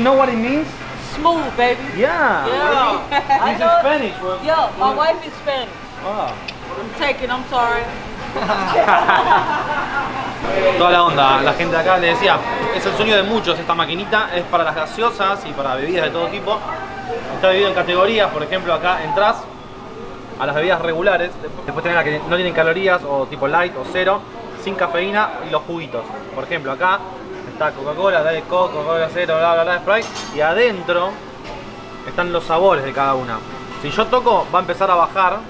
You know what it means? Smooth, baby. Yeah. Yeah. Know. Spanish. well- Yeah, my wife is Spanish. I'm taking, I'm sorry. Toda la onda, la gente acá le decía, es el sueño de muchos esta maquinita, es para las gaseosas y para bebidas de todo tipo. Está dividido en categorías, por ejemplo acá entras a las bebidas regulares, después tenés las que no tienen calorías o tipo light o cero, sin cafeína y los juguitos. Por ejemplo acá está Coca-Cola, Diet Coke, Coca-Cola cero, bla bla bla, Sprite y adentro están los sabores de cada una. Si yo toco va a empezar a bajar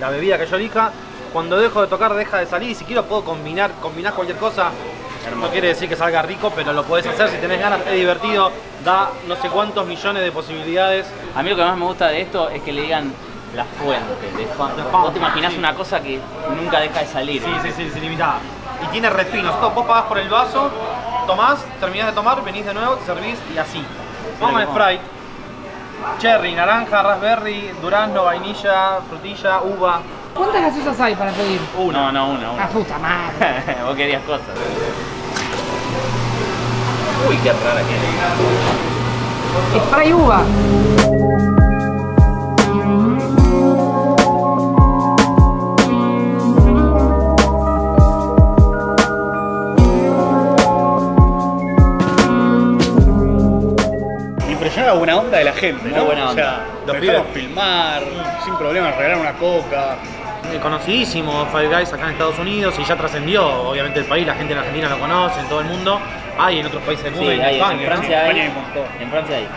la bebida que yo elija. Cuando dejo de tocar deja de salir y si quiero puedo combinar, combinar cualquier cosa. No quiere decir que salga rico, pero lo podés hacer si tenés ganas, es divertido, da no sé cuántos millones de posibilidades. A mí lo que más me gusta de esto es que le digan la fuente. De Vos te imaginás sí. una cosa que nunca deja de salir. Sí, sí, sí, es ilimitada. Y tiene refinos, Esto vos pagás por el vaso, tomás, terminás de tomar, venís de nuevo, te servís y así. Vamos al Sprite. Cherry, naranja, raspberry, durazno, vainilla, frutilla, uva. ¿Cuántas gaseosas hay para pedir? No, no, una, una. puta madre. Vos querías cosas. Uy, qué rara que es. Spray uva. Buena onda de la gente, Muy ¿no? buena O sea, dejaron filmar, sin problema, regalar una coca. Eh, conocidísimo Five Guys acá en Estados Unidos y ya trascendió obviamente el país, la gente en Argentina lo conoce, en todo el mundo. Hay en otros países del Sí, mundo, en hay, España, en. Francia España hay. En Francia hay.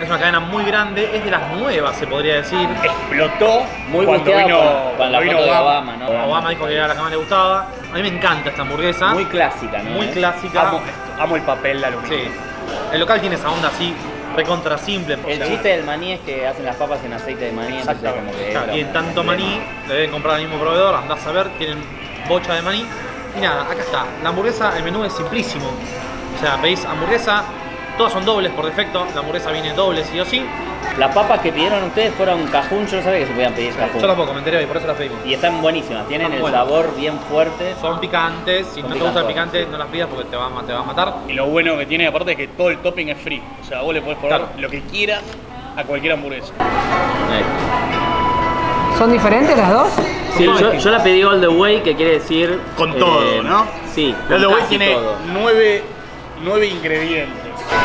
Es una cadena muy grande, es de las nuevas se podría decir. Explotó Muy cuando vino, con, con la cuando vino foto de Obama. Obama, ¿no? Obama dijo que era la que más le gustaba. A mí me encanta esta hamburguesa, Muy muy, clásica, ¿no? ¿Eh? clásica. Amo, amo el papel de aluminio. Sí. El local tiene esa onda así, recontra simple. El chiste del maní es que hacen las papas en aceite de maní, entonces como que Claro, entra tienen tanto como- maní, le deben comprar al mismo proveedor, andás a ver, tienen bocha de maní. Y nada, acá está. La hamburguesa, el menú es simplísimo. O sea, veis hamburguesa, todas son dobles por defecto, la hamburguesa viene doble sí o sí. Las papas que pidieron ustedes fueron cajún, yo no sabía que se podían pedir cajún. Yo tampoco me enteré hoy, por eso las pedimos. Y están buenísimas, tienen Están el buenas. sabor bien fuerte. Son picantes, si Son no te gusta el picante sí. no las pidas porque te va, a- te va a matar. Y lo bueno que tiene aparte es que todo el topping es free. O sea, vos le podés poner Claro. lo que quieras a cualquier hamburguesa. Eh. ¿Son diferentes las dos? Sí, yo, yo la pedí all the way, que quiere decir... Con eh, todo, ¿no? Sí, El con Way tiene nueve, nueve ingredientes.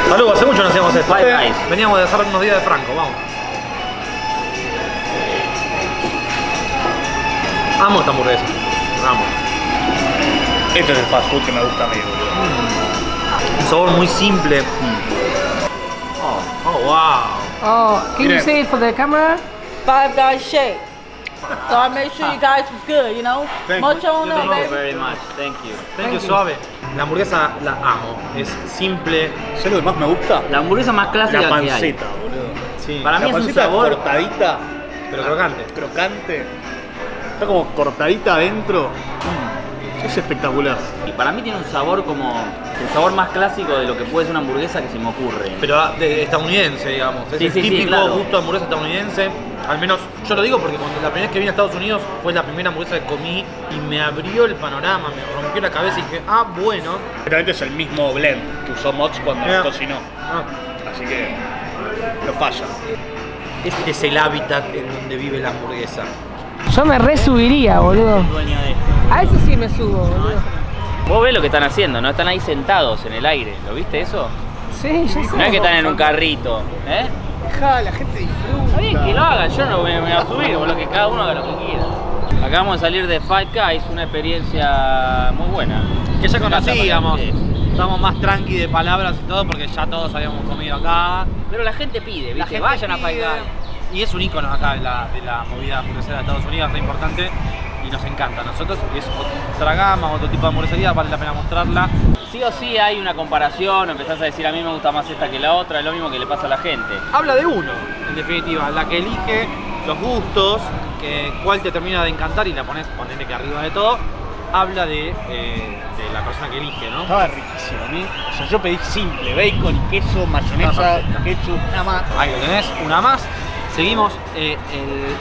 Saludos, hace mucho no hacíamos esto. Five Eh, Guys. Veníamos de hacer unos días de Franco, vamos. Amo esta hamburguesa. Amo. Esto es el fast food que me gusta a mí, boludo. Un sabor muy simple. Oh, oh, wow. Oh, can you say it for the camera? Five Guys shake. So I made sure you guys was good, you know? Thank Much you. on Thank you baby. very much, thank you. Thank you, suave. La hamburguesa la amo. Es simple. ¿Sabes lo que más me gusta? La hamburguesa más clásica La que hay. panceta, boludo. Sí. Para mí La es un panceta sabor... cortadita, pero crocante. crocante. Está como cortadita adentro. Es espectacular. Y para mí tiene un sabor como... El sabor más clásico de lo que puede ser una hamburguesa que se me ocurre. Pero ah, de, estadounidense, digamos. Es Sí, el sí, sí, típico claro. gusto de hamburguesa estadounidense. Al menos yo lo digo porque cuando la primera vez que vine a Estados Unidos fue la primera hamburguesa que comí y me abrió el panorama, me rompió la cabeza y dije, ah, bueno. Realmente es el mismo blend que usó Mox cuando Yeah. cocinó. Ah, Así que no falla. este es el hábitat en donde vive la hamburguesa. Yo me resubiría, boludo. A eso sí me subo, boludo. Vos ves lo que están haciendo, ¿no? Están ahí sentados en el aire. ¿Lo viste eso? Sí, yo sé. No es que están en un carrito, ¿eh? Deja, la gente disfruta. Está bien que lo hagan, yo no me, me voy a subir, boludo, que cada uno haga lo que quiera. Acabamos de salir de Five Guys, una experiencia muy buena. Que ya conocíamos. Estamos más tranqui de palabras y todo porque ya todos habíamos comido acá. Pero la gente pide, La ¿viste? gente Vayan a Five Guys. Y es un icono acá de la, de la movida hamburguesera de Estados Unidos, re importante. Y nos encanta. A nosotros es otra gama, otro tipo de hamburguesería, vale la pena mostrarla. Sí o sí hay una comparación, empezás a decir a mí me gusta más esta que la otra, es lo mismo que le pasa a la gente. Habla de uno, en definitiva, la que elige los gustos, que, cuál te termina de encantar y la pones, ponele que arriba de todo. Habla de, eh, de la persona que elige, ¿no? Estaba riquísimo. A mí, o sea, yo pedí simple, bacon y queso, mayonesa, ketchup, nada más. Ahí lo tenés, una más. Seguimos, eh,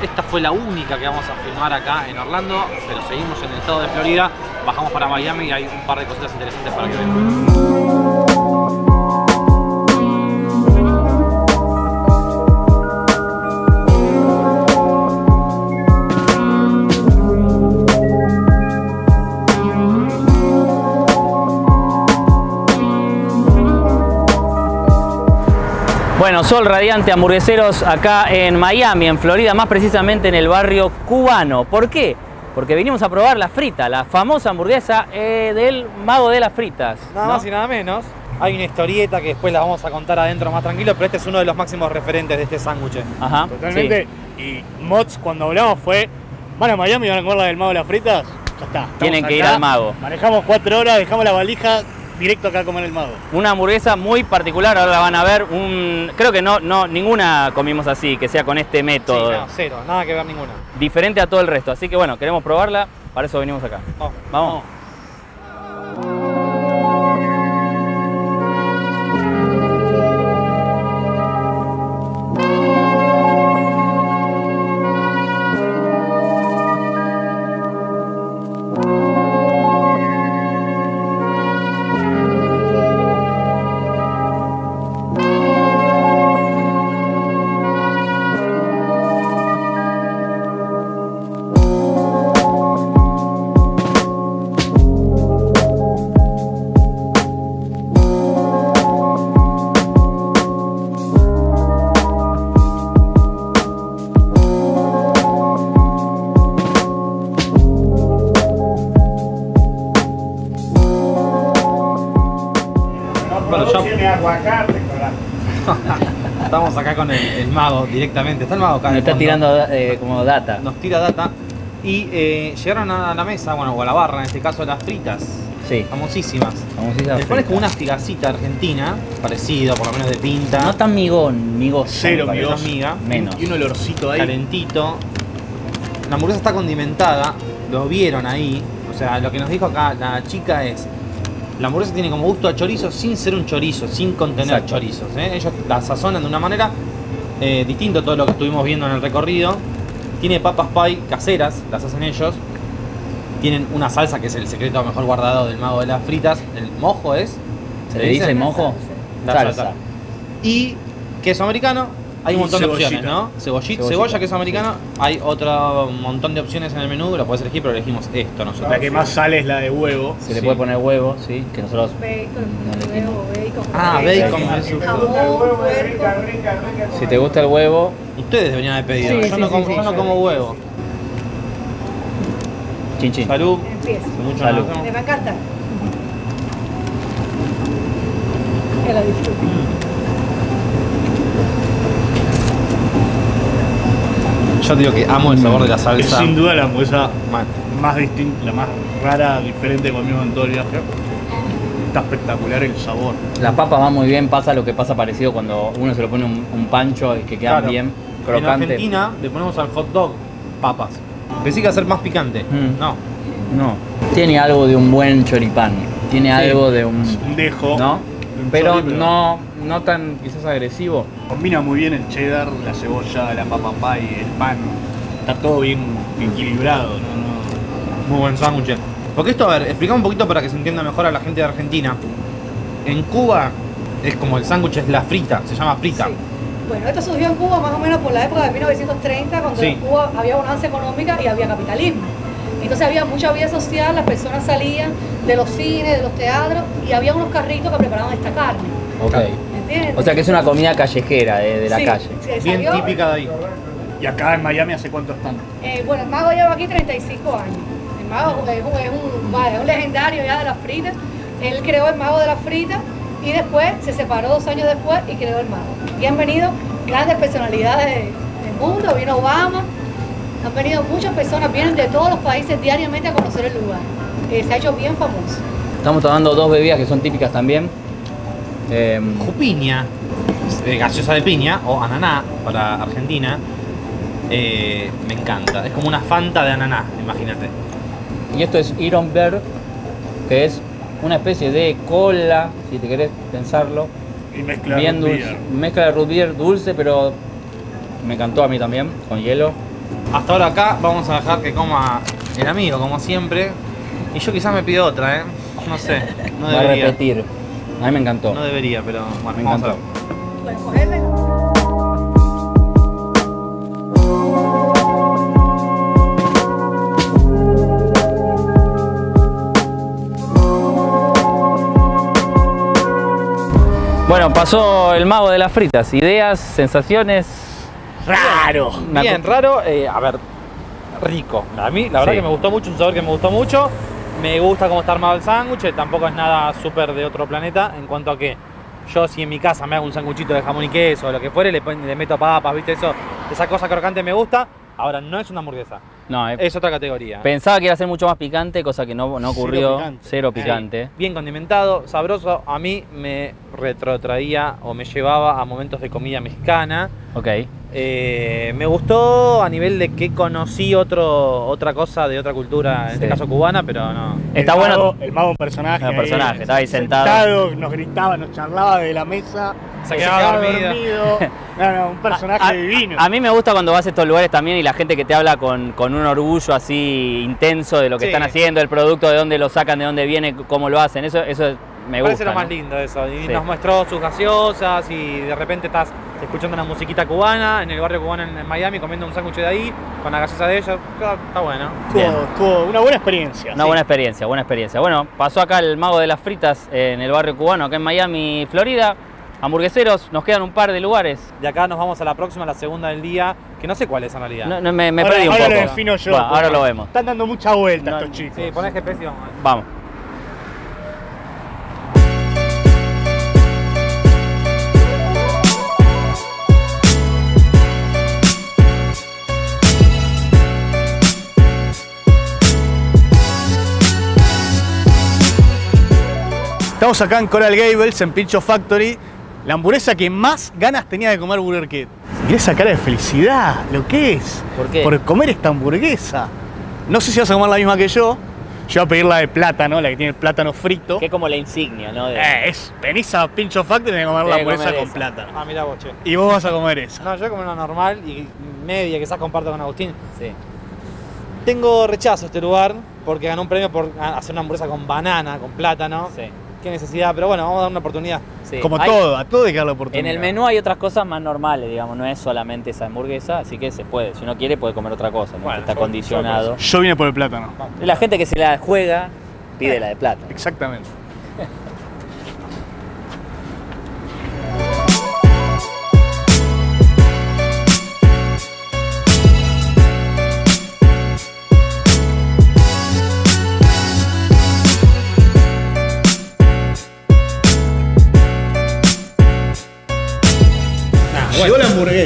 esta fue la única que vamos a filmar acá en Orlando, pero seguimos en el estado de Florida, bajamos para Miami y hay un par de cositas interesantes para que vean. Bueno, Sol Radiante Hamburgueseros acá en Miami, en Florida, más precisamente en el barrio cubano. ¿Por qué? Porque vinimos a probar la frita, la famosa hamburguesa eh, del mago de las fritas. Nada ¿no? más y nada menos. Hay una historieta que después la vamos a contar adentro más tranquilo, pero este es uno de los máximos referentes de este sándwich. Ajá. Totalmente. Y Mods, cuando hablamos, fue: van a Miami y van a comer la del mago de las fritas. Ya está. Tienen que ir al mago. Manejamos cuatro horas, dejamos la valija, directo acá a comer el mago. Una hamburguesa muy particular, ahora la van a ver. Un, creo que no, no, ninguna comimos así, que sea con este Sí, método. no, cero, nada que ver ninguna. Diferente a todo el resto. Así que bueno, queremos probarla, para eso venimos acá. Vamos. El directamente. Está el mago acá. Nos está fondo. tirando eh, como data. Nos tira data. Y eh, llegaron a la mesa, bueno, o a la barra, en este caso las fritas. Sí, Famosísimas. famosísima Les pones frita. como una figacita argentina, parecido, por lo menos de pinta. No tan migón, migoso. Cero migoso. miga. Menos. Y un olorcito ahí. calentito. La hamburguesa está condimentada, lo vieron ahí. O sea, lo que nos dijo acá la chica es. La hamburguesa tiene como gusto a chorizo sin ser un chorizo, sin contener Exacto. chorizos. ¿eh? Ellos la sazonan de una manera eh, distinto a todo lo que estuvimos viendo en el recorrido. Tiene papas pie caseras, las hacen ellos. Tienen una salsa que es el secreto mejor guardado del mago de las fritas. El mojo es. ¿Se le dice mojo? La Salsa. salsa. Y queso americano, hay un montón de opciones, ¿no? Cebollita, Cebollita. cebolla, queso americano, hay otro montón de opciones en el menú, lo puedes elegir, pero elegimos esto nosotros. La que más sale es la de huevo. Se le puede poner huevo, sí, que nosotros Bacon, No huevo, bacon. Ah, bacon, bacon. Si te gusta el huevo, Ustedes deberían haber pedido, Sí, yo, sí, no, sí, como, sí, yo no como huevo. chin chin. Salud. Mucho Salud. Me va a encantar. Que la disfruten. Yo te digo que amo el sabor de la Es salsa. sin duda la hamburguesa más distinta, la más rara, diferente que comimos en todo el viaje. Está espectacular el sabor. Las papas van muy bien, pasa lo que pasa parecido cuando uno se lo pone un, un pancho y que quedan Claro. bien En crocantes. Argentina le ponemos al hot dog papas. Pensé que iba a ser más picante. Mm. No. No. Tiene algo de un buen choripán. Tiene algo de un. Un dejo. ¿No? un Pero no, no tan quizás agresivo. Combina muy bien el cheddar, la cebolla, la papa pie, el pan. Está todo bien equilibrado, no Muy buen sándwich. Porque esto, a ver, explicamos un poquito para que se entienda mejor a la gente de Argentina. En Cuba es como el sándwich es la frita, se llama frita. Sí. Bueno, esto surgió en Cuba más o menos por la época de 1930, cuando Sí. en Cuba había bonanza económica y había capitalismo. Entonces había mucha vida social, las personas salían de los cines, de los teatros y había unos carritos que preparaban esta carne. Ok. ¿Entiendes? O sea que es una comida callejera de, de la Sí, calle. sí, Bien típica de ahí. Y acá en Miami, ¿hace cuánto están? Eh, bueno, el mago lleva aquí 35 años. El mago es un, es un- vaya, es un legendario ya de las fritas. Él creó el mago de las fritas y después se separó dos años después y creó el mago. Y han venido grandes personalidades de- del mundo, vino Obama, han venido muchas personas, vienen de todos los países diariamente a conocer el lugar. Eh, se ha hecho bien famoso. Estamos tomando dos bebidas que son típicas también. Em, Jupiña, eh, gaseosa de piña o ananá para Argentina. eh, me encanta. Es como una fanta de ananá, imagínate. Y esto es Iron Bear, que es una especie de cola, si te querés pensarlo. Y mezcla bien root dulce. beer. Mezcla de root beer dulce, pero me encantó a mí también, con hielo. Hasta ahora acá vamos a dejar que coma el amigo, como siempre. Y yo quizás me pido otra, ¿eh? No sé, no Va a repetir. A mí me encantó. No debería, pero bueno, Me vamos a encantó. ver. Bueno, pasó el mago de las fritas. Ideas, sensaciones. Raro. Una Bien, raro, eh, a ver, rico. A mí, la verdad Sí. que me gustó mucho, un sabor que me gustó mucho. Me gusta cómo está armado el sándwich, tampoco es nada súper de otro planeta en cuanto a que yo si en mi casa me hago un sanguchito de jamón y queso o lo que fuere, le, le meto papas, viste, eso, esa cosa crocante me gusta. Ahora, no es una hamburguesa, No, eh, es otra categoría. pensaba que iba a ser mucho más picante, cosa que no, no ocurrió. picante. Cero Sí, picante. bien condimentado, sabroso. A mí me retrotraía o me llevaba a momentos de comida mexicana. Ok. Eh, me gustó a nivel de que conocí otro, otra cosa de otra cultura, en este caso cubana, pero no. Está el bueno. Mago, el mago personaje. El ahí, personaje, estaba ahí sentado. Nos gritaba, nos charlaba de la mesa. Se quedaba dormido. dormido. No, no, un personaje A- divino. A mí me gusta cuando vas a estos lugares también y la gente que te habla con, con un orgullo así intenso de lo que Sí. están haciendo, el producto, de dónde lo sacan, de dónde viene, cómo lo hacen. Eso, eso me Me gusta. parece lo más lindo eso. Y Sí. nos mostró sus gaseosas y de repente estás escuchando una musiquita cubana en el barrio cubano en, Miami, comiendo un sándwich de ahí, con la gaseosa de ellos. Está, está bueno. Estuvo una buena experiencia. Una buena experiencia, buena experiencia. Bueno, pasó acá el mago de las fritas en el barrio cubano, acá en Miami, Florida. Hamburgueseros, nos quedan un par de lugares. De acá nos vamos a la próxima, la segunda del día, que no sé cuál es en realidad. No, no, me me ahora, perdí un ahora poco. lo defino yo. Bueno, ahora lo vemos. Están dando mucha vuelta No, estos chicos. Sí, ponés GPS y. Vamos. Estamos acá en Coral Gables, en Pincho Factory. La hamburguesa que más ganas tenía de comer Burger King. ¿Quieres esa cara de felicidad? ¿Lo que es? ¿Por qué? Por comer esta hamburguesa. No sé si vas a comer la misma que yo. Yo voy a pedir la de plátano, la que tiene el plátano frito. Que es como la insignia, ¿no? De- Eh, es, venís a Pincho Factory y a comer la hamburguesa comer con esa. plátano. Ah, mira vos, che. Y vos vas a comer esa. No, yo como una normal y media, quizás comparto con Agustín. Sí. Tengo rechazo a este lugar porque ganó un premio por hacer una hamburguesa con banana, con plátano. Sí. Qué necesidad, pero bueno, vamos a dar una oportunidad. sí. Como Hay- todo, a todo hay que darle En oportunidad. el menú hay otras cosas más normales, digamos, no es solamente esa hamburguesa, así que se puede. Si uno quiere, puede comer otra cosa, no Bueno, está yo- condicionado. Yo vine por el plátano. La gente que se la juega pide la de plata. Exactamente.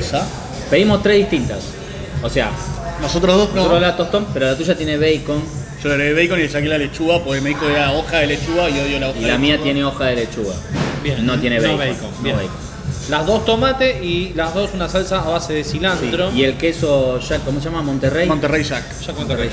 Hamburguesa. Pedimos tres distintas. O sea, Nosotros dos no. nosotros la tostón, pero la tuya tiene bacon Yo le agregué bacon y le saqué la lechuga porque me dijo que era hoja de lechuga y odio la hoja y de la mía lechuga. tiene hoja de lechuga. Bien. No tiene No bacon. bacon, no bien. bacon. Las dos tomate y las dos una salsa a base de Sí, cilantro. Y el queso, ya, ¿cómo se llama? Monterrey. Monterrey Jack. Cuento que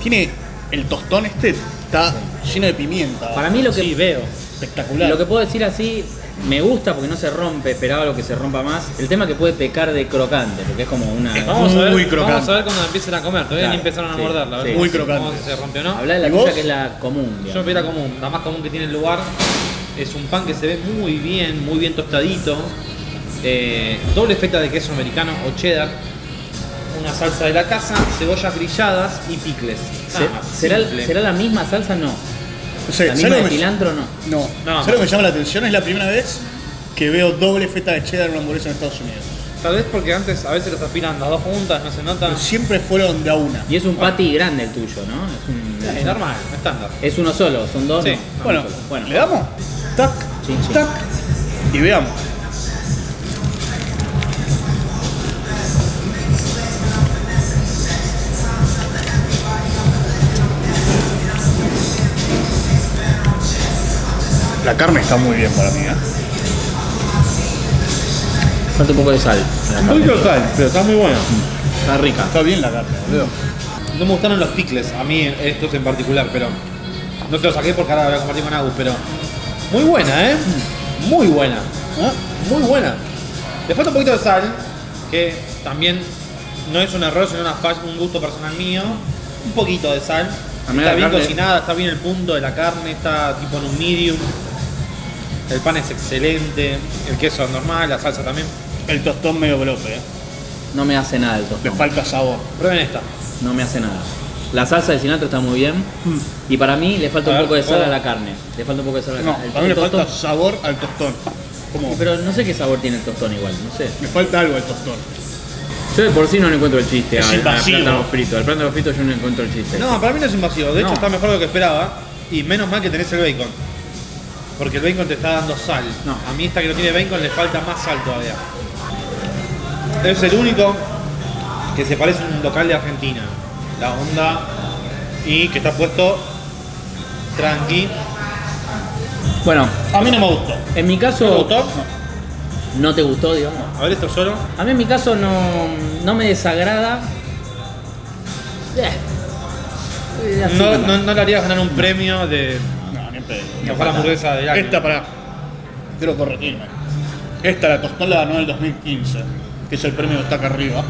Tiene el tostón este, está lleno de pimienta. Para mí lo que, Sí, veo. espectacular. lo que puedo decir así, me gusta porque no se rompe, esperaba lo que se rompa más. El tema que puede pecar de crocante, porque es como una... Vamos a ver, Muy crocante. Vamos a ver cuando empiecen a comer. Todavía Claro, ni empezaron a morderla. sí. Muy crocante. cómo se rompió, ¿no? Habla de la ¿Y tuya que es la común. Yo digamos. pedí la común, la más común que tiene el lugar. Es un pan que se ve muy bien, muy bien tostadito. Eh, doble feta de queso americano o cheddar. Una salsa de la casa, cebollas grilladas y picles. Nada más, ¿Será. ¿Será la misma salsa? No. No sé, ¿La ¿sabes misma lo de que me- cilantro no? No. No, ¿Sabes lo que me llama la atención? Es la primera vez que veo doble feta de cheddar en una hamburguesa en Estados Unidos. Tal vez porque antes a veces los aspiran las dos juntas, no se nota. Pero siempre fueron de a una. Y es un patty grande el tuyo, ¿no? Es, un- Es normal, estándar. es uno solo, son dos. Sí. no. Bueno, bueno. ¿le damos? Tac, Sí, sí. tac. Y veamos. La carne está muy bien para mí, ¿eh? Falta un poco de sal. Un poquito de sal, pero está muy buena. Está rica. Está bien la carne, boludo. No me gustaron los picles, a mí estos en particular, pero no te los saqué porque ahora voy a compartir con Agus, pero muy buena, ¿eh? Muy buena. Muy buena. Le falta un poquito de sal, que también no es un error, sino una un gusto personal mío. Un poquito de sal. Está bien carne- cocinada, está bien el punto de la carne, está tipo en un medium. El pan es excelente, el queso es normal, la salsa también. El tostón medio bloque, ¿eh? No me hace nada el Le tostón. falta sabor. Prueben esta. No me hace nada. La salsa de cilantro está muy bien. Y para mí le falta un ver, poco de sal ¿cómo? a la carne. Le falta un poco de sal a la No, carne. El- a mí le falta sabor al tostón. como. Pero no sé qué sabor tiene el tostón igual, no sé. Me falta algo del tostón. Yo de por sí no le encuentro el chiste Es al, al invasivo. plátano frito. Al plátano frito yo no le encuentro el chiste. No, para mí no es invasivo. De hecho, está mejor de lo que esperaba. Y menos mal que tenés el bacon. Porque el bacon te está dando sal. No. A mí esta que no tiene bacon le falta más sal todavía. Es el único que se parece a un local de Argentina. La onda. Y que está puesto tranqui. Bueno, A mí no me gustó. en mi ¿No te caso gustó? no te gustó, digamos. A ver esto solo. A mí en mi caso no, no me desagrada. Eh. No, no, no le harías ganar un premio de No, hamburguesa. Esta para. Quiero corregirme. Esta, la tostón la ganó en el 2015, que es el premio que está acá arriba.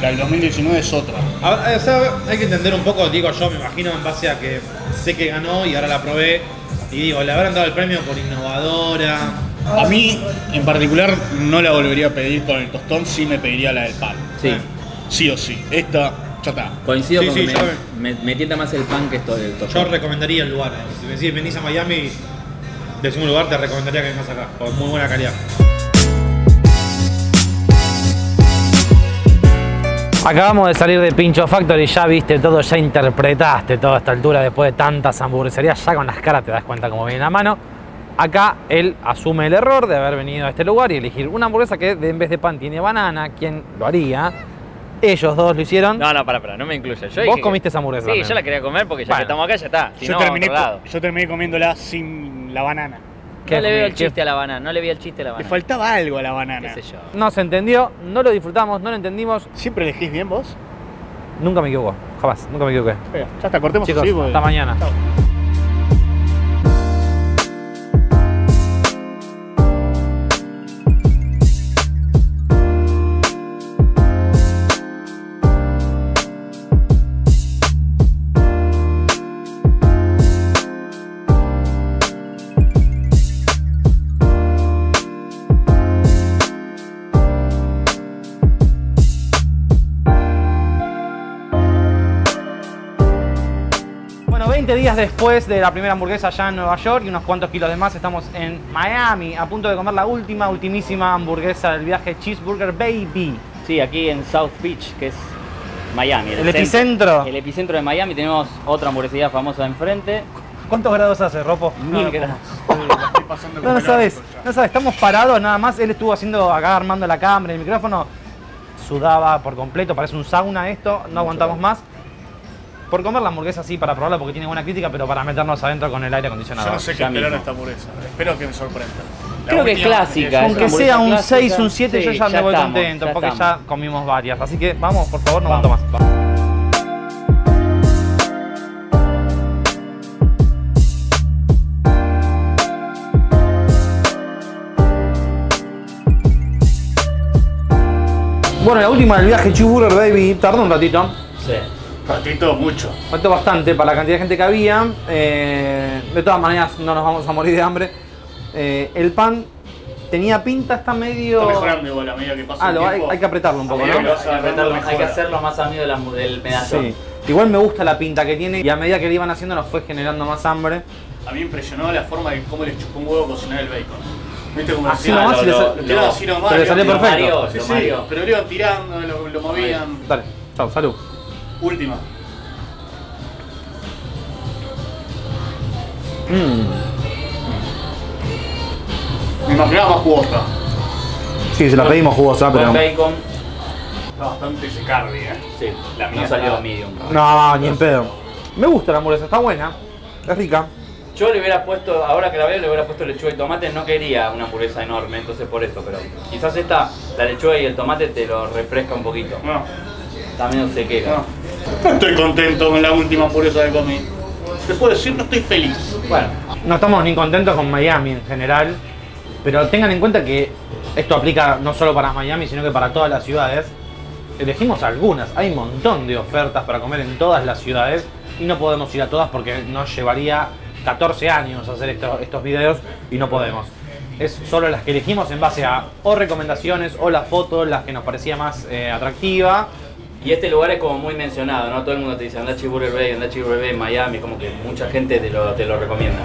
La del 2019 es otra. A ver, o sea, hay que entender un poco, digo yo, me imagino en base a que sé que ganó y ahora la probé. Y digo, le habrán dado el premio por innovadora. A mí, en particular, no la volvería a pedir con el tostón, sí me pediría la del pan. Sí, Sí o sí. Esta, ya está. coincido Sí, con sí, que yo me, me, me tienta más el pan que esto del Yo tostón. recomendaría el lugar. eh. Si me decís venís a Miami, decimos un lugar, te recomendaría que vengas acá, por muy buena calidad. Acabamos de salir de Pincho Factory, ya viste todo, ya interpretaste toda esta altura después de tantas hamburgueserías, ya con las caras te das cuenta cómo viene la mano. Acá él asume el error de haber venido a este lugar y elegir una hamburguesa que en vez de pan tiene banana. ¿Quién lo haría? Ellos dos lo hicieron. No, no, para, para, no me incluyes. Yo Vos dije comiste esa hamburguesa Sí, también. yo la quería comer porque ya Bueno. que estamos acá ya está. Si yo, no, terminé, yo comiéndola sin la banana. ¿Qué- No le veo el qué- chiste a la banana, no le vi el chiste a la Le banana. faltaba algo a la banana. ¿Qué sé yo? No se entendió, no lo disfrutamos, no lo entendimos. ¿Siempre elegís bien vos? Nunca me equivoco, jamás, nunca me equivoqué. Ya está, cortemos Chicos, así. porque- hasta mañana. Chao. 20 días después de la primera hamburguesa allá en Nueva York y unos cuantos kilos de más, estamos en Miami a punto de comer la última, ultimísima hamburguesa del viaje Cheeseburger Baby. Sí, aquí en South Beach, que es Miami. El centro- epicentro. El epicentro de Miami. Tenemos otra hamburguesería famosa enfrente. ¿Cuántos grados hace, Ropo? Mil grados. No, no sabes, no sabes, estamos parados nada más. Él estuvo haciendo acá armando la cámara, el micrófono. Sudaba por completo, parece un sauna esto, no aguantamos más. Por comer la hamburguesa sí, para probarla porque tiene buena crítica, pero para meternos adentro con el aire acondicionado. Yo no sé qué esperar mismo. a esta hamburguesa. Espero que me sorprenda. La Creo que última clásica, es Aunque sea un hamburguesa 6, clásica. un 7, yo ya, ya me voy estamos, contento ya porque estamos. ya comimos varias. Así que vamos, por favor, no Vamos, aguanto más. Bueno, la última del viaje Cheeseburger Baby tardó un ratito. Sí. Ratito, mucho. Faltó bastante para la cantidad de gente que había. Eh, de todas maneras, no nos vamos a morir de hambre. Eh, el pan tenía pinta, está medio. Está mejorando igual a medida que pasa Ah, el lo, hay, tiempo. hay que apretarlo un poco, ¿no? lo vas a agarrando hay que hacerlo más amigo de la- del medallón. Sí. Igual me gusta la pinta que tiene y a medida que le iban haciendo nos fue generando más hambre. A mí me impresionó la forma de cómo le chupó un huevo cocinar el bacon. ¿Viste cómo Así lo nomás lo, le lo, lo así nomás. pero le lo- salió lo- perfecto. Mario, Sí, lo sí, Mario. pero lo iban tirando, lo, lo movían. Dale, chao, salud. Última. Mm. Me imaginaba más jugosa. Sí, se la pedimos jugosa, Con pero. bacon. Está bastante secardi, eh. Sí, La mía no salió medium. No, ni en pedo. Me gusta la hamburguesa, está buena. Es rica. Yo le hubiera puesto, ahora que la veo, le hubiera puesto lechuga y tomate. No quería una hamburguesa enorme, entonces por eso. Pero quizás esta, la lechuga y el tomate te lo refresca un poquito. No, También se queda. no. No estoy contento con la última hamburguesa que comí. Te puedo decir, no estoy feliz. Bueno, No estamos ni contentos con Miami en general, pero tengan en cuenta que esto aplica no solo para Miami, sino que para todas las ciudades. Elegimos algunas, hay un montón de ofertas para comer en todas las ciudades y no podemos ir a todas porque nos llevaría 14 años hacer esto- estos videos y no podemos. Es solo las que elegimos en base a o recomendaciones o la foto, las que nos parecía más eh, atractiva. Y este lugar es como muy mencionado, ¿no? Todo el mundo te dice, anda a Bay, anda a Chiburger Bay, Miami, como que mucha gente te lo, te lo recomienda.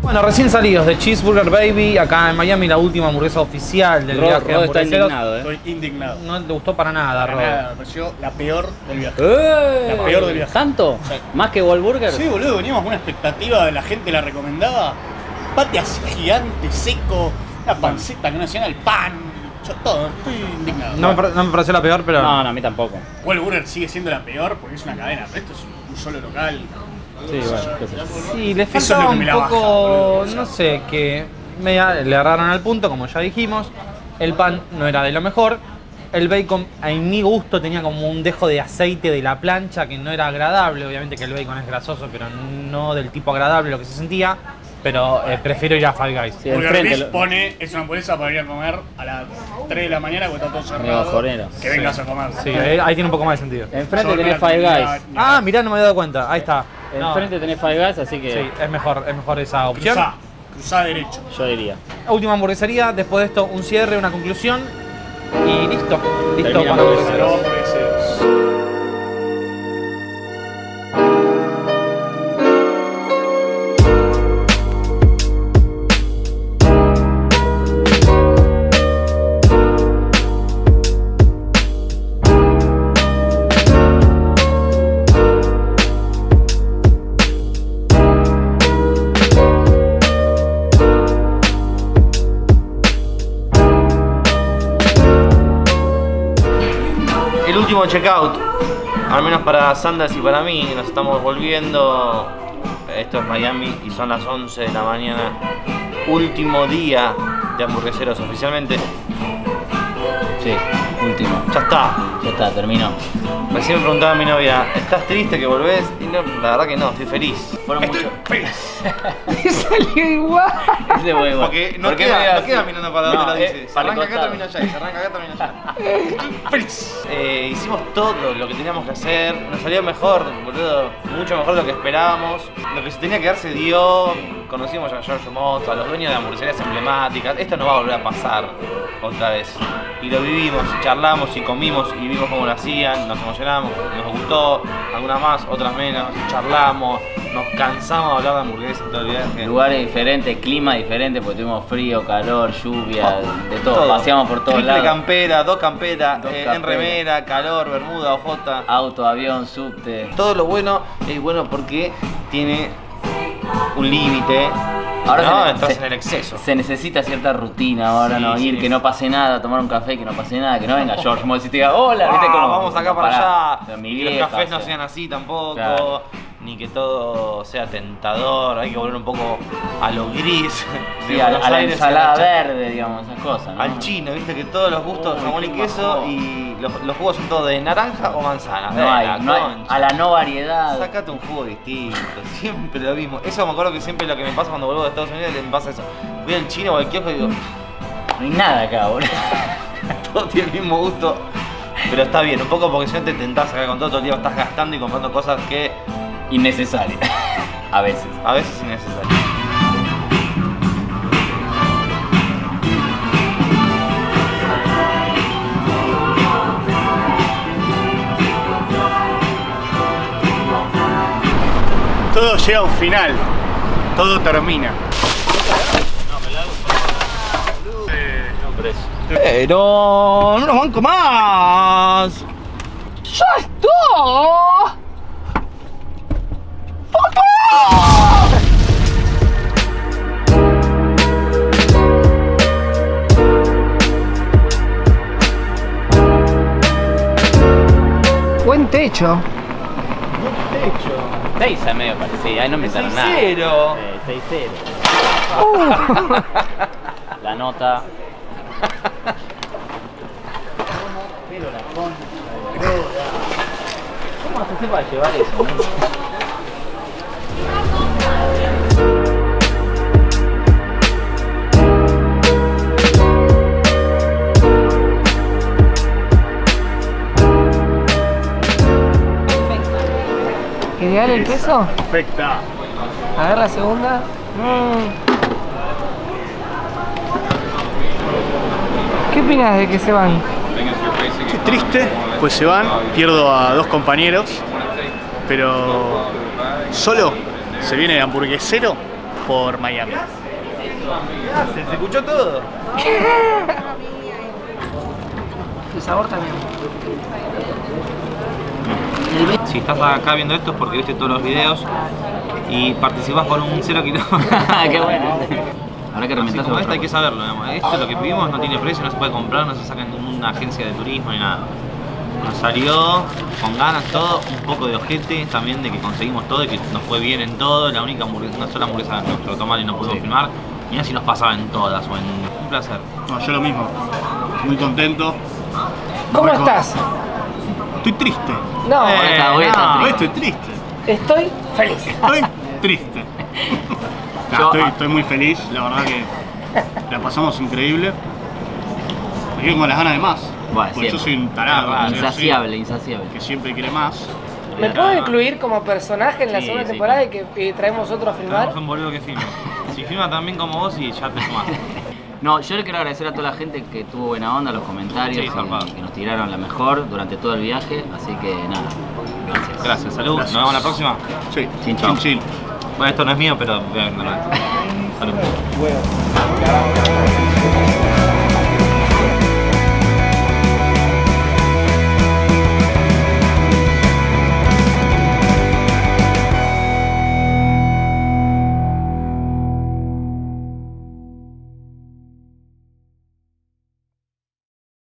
Bueno, recién salidos de Cheeseburger Baby, acá en Miami, la última hamburguesa oficial del Rod, viaje. Rod está indignado, ¿eh? Estoy indignado. No te gustó para nada, para Nada, me pareció la peor del viaje. ¡Eh! La peor del viaje. ¿Tanto? ¿Más que Wahlburger? Sí, boludo, veníamos con una expectativa de la gente la recomendaba. Pate así gigante, seco, una panceta que no hacía nada, el pan, yo todo, estoy indignado. No me, no me pareció la peor, pero. No, no, a mí tampoco. Well Burger sigue siendo la peor porque es una cadena, pero esto es un solo local. Sí, bueno, qué sé yo. Sí, le Eso es faltaba lo que un poco, boludo. no sé, que media- le agarraron al punto, como ya dijimos. El pan no era de lo mejor. El bacon, a mi gusto, tenía como un dejo de aceite de la plancha que no era agradable. Obviamente que el bacon es grasoso, pero no del tipo agradable lo que se sentía. Pero eh, prefiero ir a Five Guys. Sí. Beef lo- pone, es una hamburguesa para ir a comer a las 3 de la mañana cuando está todo cerrado. Que vengas a comer. Sí, ahí, ahí tiene un poco más de sentido. Enfrente Yo tenés no tenía Guys. Ah, mirá, no me había dado cuenta. Ahí está. No, Enfrente tenés Five Guys, así que sí, es mejor, es mejor esa opción. Cruzá, cruzá derecho. yo diría. Última hamburguesería, después de esto un cierre, una conclusión y listo. Listo Termina para último checkout, al menos para Sanders y para mí, nos estamos volviendo. Esto es Miami y son las 11 de la mañana. Último día de hamburgueseros oficialmente. Sí, último. Ya está. Ya está, terminó. Recién me preguntaba a mi novia, ¿estás triste que volvés? Y no, la verdad que no, estoy feliz. Fueron muchos. Me salió igual. Fue igual. Porque no ¿Por qué me queda, veas no así? queda mirando para donde No, eh. Se arranca acá, termina allá. y Se arranca acá, termina allá. Feliz. Eh, hicimos todo lo que teníamos que hacer. Nos salió mejor, boludo. Mucho mejor de lo que esperábamos. Lo que se tenía que dar se dio. Conocimos a Giorgio Mozza, a los dueños de hamburgueserías emblemáticas. Esto no va a volver a pasar otra vez. Y lo vivimos, y charlamos y comimos y vimos cómo lo hacían. Nos emocionamos, nos gustó. Algunas más, otras menos. Charlamos, nos cansamos de hablar de hamburguesas todo el viaje. Lugares diferentes, clima diferente, porque tuvimos frío, calor, lluvia, de todo. Paseamos por todos Triple lados. campera, dos camperas, Dos eh, en remera, calor, bermuda, ojota. Auto, avión, subte. Todo lo bueno es bueno porque tiene un límite. Ahora no, se- entras se- en el exceso. Se necesita cierta rutina ahora, Sí, ¿no? Ir, sí. que no pase nada, tomar un café, que no pase nada, que no venga George Moss y te diga, hola, ¿viste Ah, cómo? vamos acá para allá. Mi Y los cafés no sea. sean así tampoco. Claro. Ni que todo sea tentador. Hay que volver un poco a lo gris. Sí, a, la ensalada verde, digamos, esas cosas, ¿no? Al chino, viste que todos los gustos, jamón y queso y los, los jugos son todos de naranja o manzana. No De hay, la no hay, a la no variedad. Sacate un jugo distinto, siempre lo mismo. Eso me acuerdo que siempre lo que me pasa cuando vuelvo de Estados Unidos me pasa eso. Voy al chino o al kiosco y digo, No hay nada acá, boludo. todo tiene el mismo gusto. Pero está bien, un poco porque si no te tentás acá con todo, todo el día estás gastando y comprando cosas que Innecesaria. a veces. a veces es innecesarias. Todo llega a un final. Todo termina. Pero no nos banco más. ¡Ya está! Buen techo. 6 es medio parecido, ahí no me nada. 6-0. Eh, 6-0. La nota. Pero la concha de Roda. ¿Cómo a para llevar eso? ¿Ideal el queso? Perfecta. A ver la segunda. Mm. ¿Qué opinas de que se van? Qué triste, pues se van, pierdo a dos compañeros, pero solo se viene hamburguesero por Miami. Se, se escuchó todo. El sabor también. Si estás acá viendo esto es porque viste todos los videos y participás por un cero kilómetro. Qué bueno. Habrá que reventarse como esta hay que saberlo, digamos. Esto es lo que pedimos, no tiene precio, no se puede comprar, no se saca en ninguna agencia de turismo ni nada. Nos salió con ganas todo, un poco de ojete también de que conseguimos todo y que nos fue bien en todo. La única hamburguesa, una sola hamburguesa nuestro tomar y no pudimos Sí. filmar. Mira si nos pasaba en todas o en. Un placer. No, yo lo mismo. Muy contento. ¿Cómo estás? Estoy triste. No, Eh, no. Triste. estoy triste. estoy feliz. Estoy triste. Nah, Yo- estoy, estoy muy feliz, la verdad que la pasamos increíble. Me quedo con las ganas de más. Bueno, porque yo soy un tarado. así, Insaciable, insaciable. Que siempre quiere más. ¿Me puedo incluir como personaje en la Sí, segunda sí, temporada y que y traemos otro a filmar? Tenemos un boludo que filma. Si filma también como vos y ya te sumás. No, yo le quiero agradecer a toda la gente que tuvo buena onda, los comentarios, Sí, zarpado. y que nos tiraron la mejor durante todo el viaje, así que nada, gracias. Gracias, salud. Gracias. Nos vemos la próxima. Sí, chin, chin. Bueno, esto no es mío, pero vean, Salud.